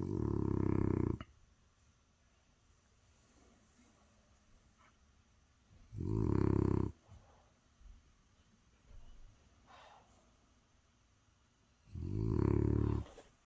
Mm.